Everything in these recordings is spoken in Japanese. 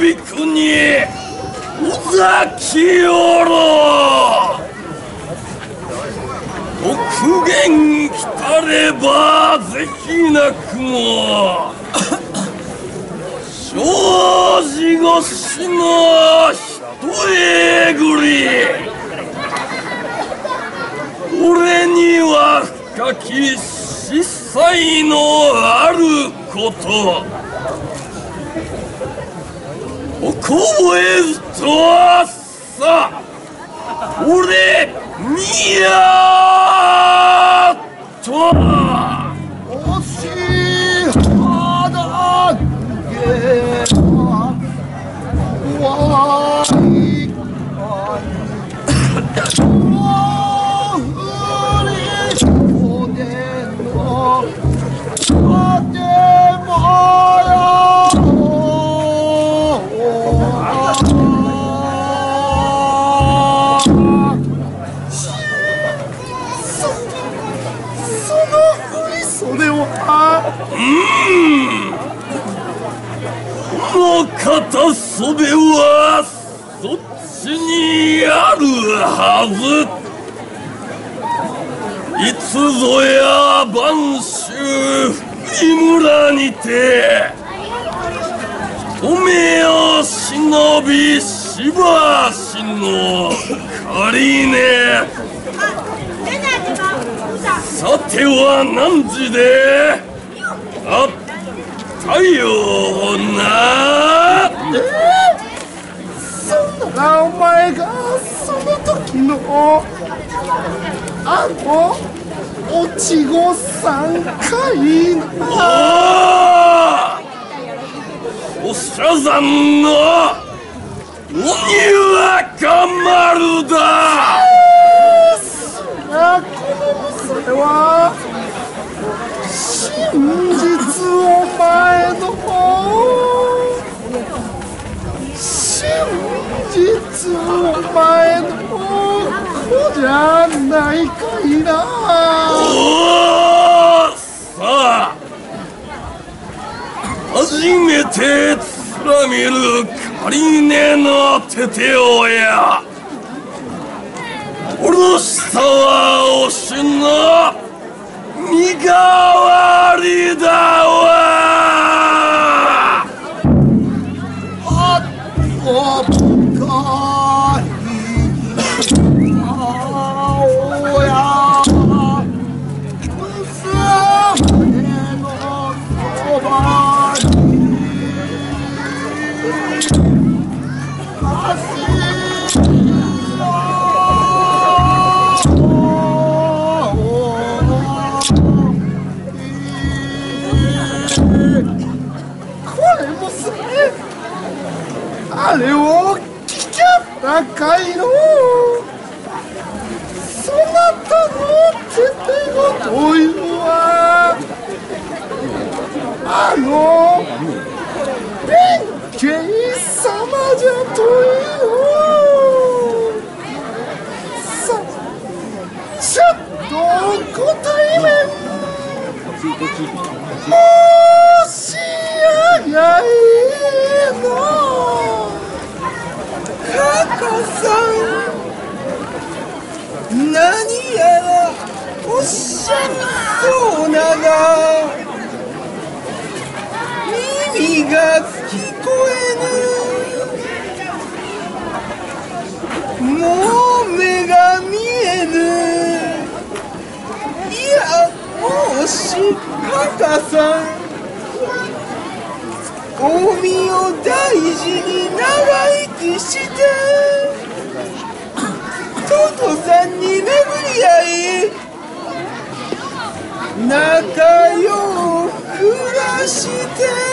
びくに。おざきおろ。極限来たればぜひなくも。正直ごしの一えぐり。俺には深き司祭のあること。お覚えずとさ。俺にやとお片袖はそっちにあるはず。いつぞや晩秋井村にておめを忍びしばしの仮ね。さては何時で？あったようなそんなお前がその時のあのおちごさんかいなあおしゃざんの鬼はかまるだあこの娘は真実お前の真実お前の子じゃないかいな。おーさあ初めてつらみる仮ねのてておや。おろしたはおしの。身代わりだわ。おかいかいのそなたの手手ごというはあの弁慶様じゃというさちょっとご対面申し上がいのカカさん何やらおっしゃるそうなが耳が聞こえぬ。もう目が見えぬ。いやもしカカさん。お身を大事に長生きして。トトさんに巡り合い仲良く暮らして。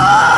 Oh!